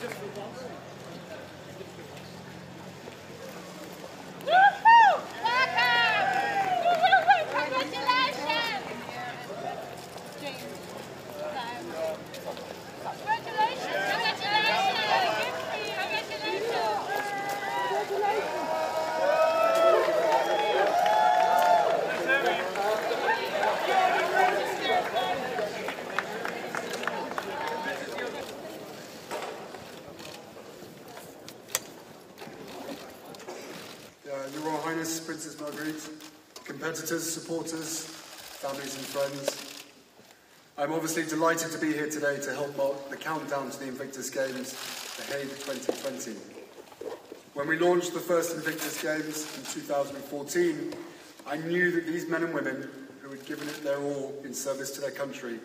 Just the one. Uh, Margriet, competitors, supporters, families and friends. I'm obviously delighted to be here today to help mark the countdown to the Invictus Games, The Hague 2020. When we launched the first Invictus Games in 2014, I knew that these men and women who had given it their all in service to their country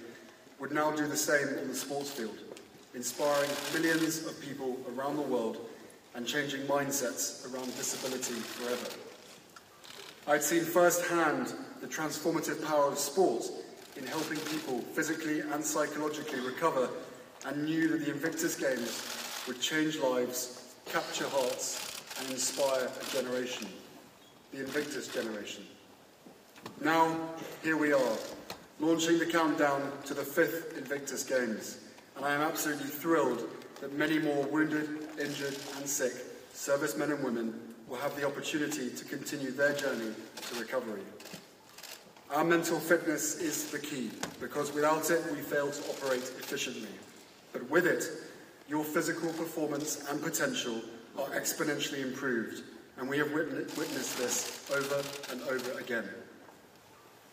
would now do the same on the sports field, inspiring millions of people around the world and changing mindsets around disability forever. I'd seen firsthand the transformative power of sport in helping people physically and psychologically recover and knew that the Invictus Games would change lives, capture hearts and inspire a generation, the Invictus generation. Now, here we are, launching the countdown to the fifth Invictus Games, and I am absolutely thrilled that many more wounded, injured and sick servicemen and women will have the opportunity to continue their journey to recovery. Our mental fitness is the key, because without it we fail to operate efficiently. But with it, your physical performance and potential are exponentially improved, and we have witnessed this over and over again.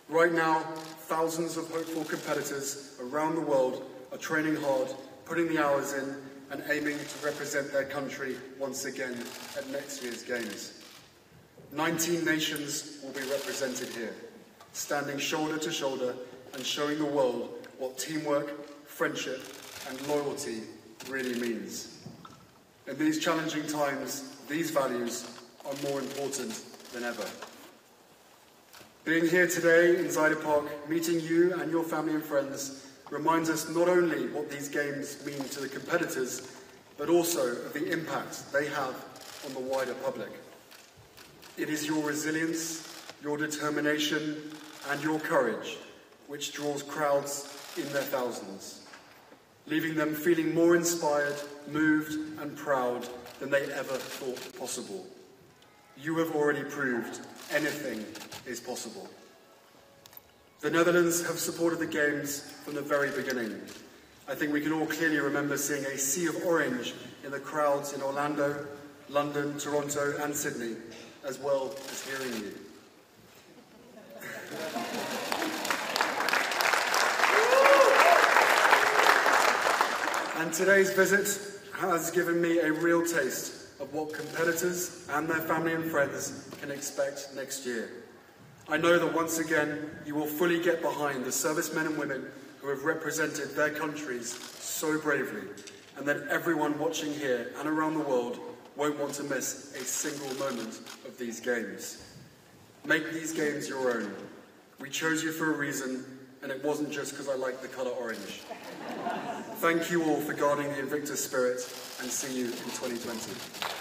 Right now, thousands of hopeful competitors around the world are training hard, putting the hours in, and aiming to represent their country once again at next year's Games. 19 nations will be represented here standing shoulder to shoulder and showing the world what teamwork, friendship, and loyalty really means. In these challenging times, these values are more important than ever. Being here today in Zuiderpark, meeting you and your family and friends reminds us not only what these games mean to the competitors, but also of the impact they have on the wider public. It is your resilience, your determination, and your courage which draws crowds in their thousands, leaving them feeling more inspired, moved, and proud than they ever thought possible. You have already proved anything is possible. The Netherlands have supported the Games from the very beginning. I think we can all clearly remember seeing a sea of orange in the crowds in Orlando, London, Toronto, and Sydney, as well as hearing you. And today's visit has given me a real taste of what competitors and their family and friends can expect next year. I know that once again you will fully get behind the servicemen and women who have represented their countries so bravely, and that everyone watching here and around the world won't want to miss a single moment of these games. Make these games your own. We chose you for a reason, and it wasn't just because I like the colour orange. Thank you all for guarding the Invictus spirit, and see you in 2020.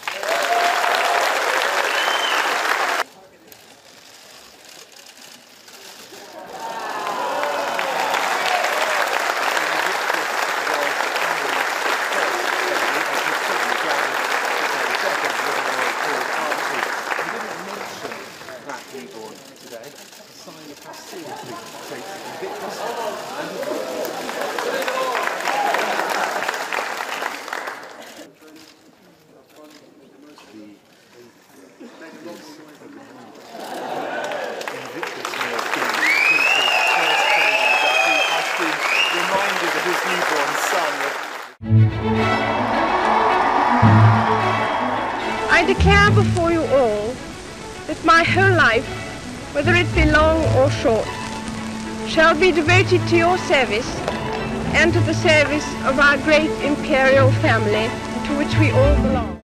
I declare before you all that my whole life, whether it be long or short, shall be devoted to your service and to the service of our great imperial family to which we all belong.